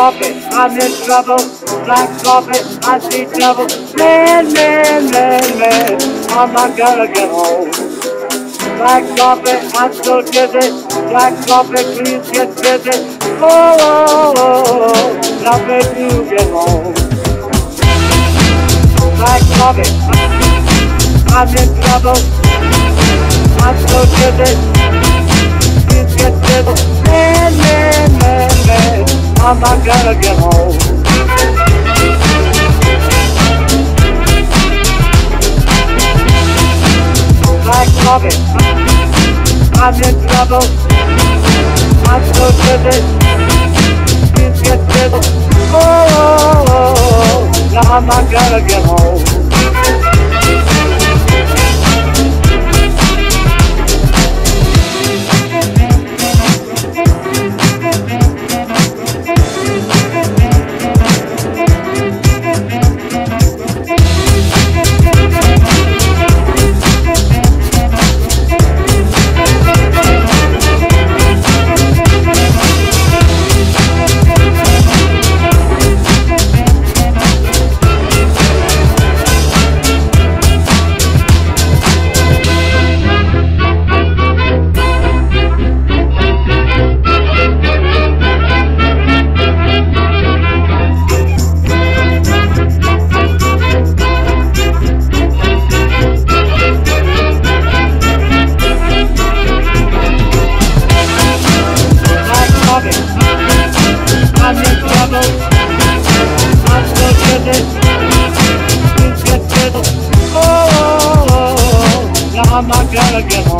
Coffee, I'm in trouble. Black coffee, I see trouble. Man, man, man, man, I'm not gonna get home. Black coffee, I'm so dizzy. Black coffee, please get busy. Oh, oh, oh, oh, now baby, you get home. Black coffee, I'm in trouble. I'm so dizzy. Please get busy. Man, man, man, man, I'm not gonna get home. Black coffee, I'm in trouble. I'm so dizzy. Please get busy. Oh, oh, oh, oh, now I'm not gonna get home. Gonna get home.